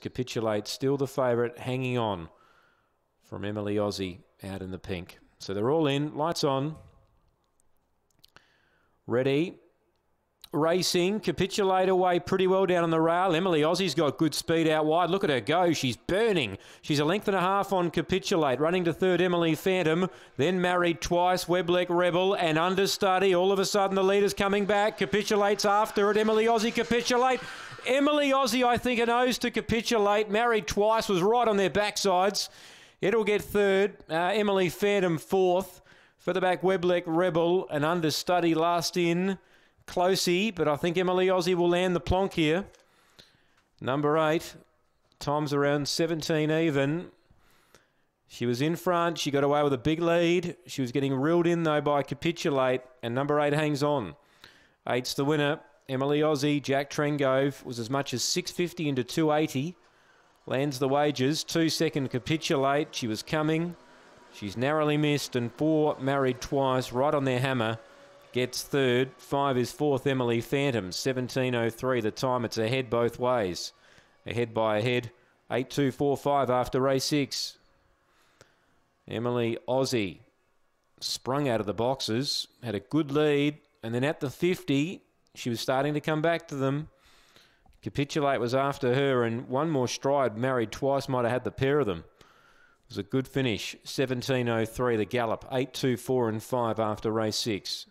Capitulate, still the favourite, hanging on from Emily Aussie out in the pink. So they're all in. Lights on. Ready. Racing, capitulate away pretty well down on the rail. Emily Aussie's got good speed out wide. Look at her go. She's burning. She's a length and a half on capitulate. Running to third, Emily Phantom. Then married twice, Webleck Rebel and understudy. All of a sudden, the leader's coming back. Capitulates after it. Emily Aussie capitulate. Emily Aussie, I think, a nose to capitulate. Married twice, was right on their backsides. It'll get third. Uh, Emily Phantom fourth. For the back, Webleck Rebel, and understudy last in. Closey, but I think Emily Aussie will land the plonk here. Number eight, times around 17 even. She was in front. She got away with a big lead. She was getting reeled in, though, by Capitulate, and number eight hangs on. Eight's the winner. Emily Aussie, Jack Trengove was as much as 650 into 280. Lands the wages. Two second Capitulate. She was coming. She's narrowly missed, and four married twice, right on their hammer gets third. Five is fourth, Emily Phantom. 17.03 the time. It's ahead both ways. Ahead by a head. 8.245 after race six. Emily Aussie sprung out of the boxes, had a good lead, and then at the 50, she was starting to come back to them. Capitulate was after her, and one more stride, married twice, might have had the pair of them. It was a good finish. 17.03 the gallop, 8.24 and 5 after race 6.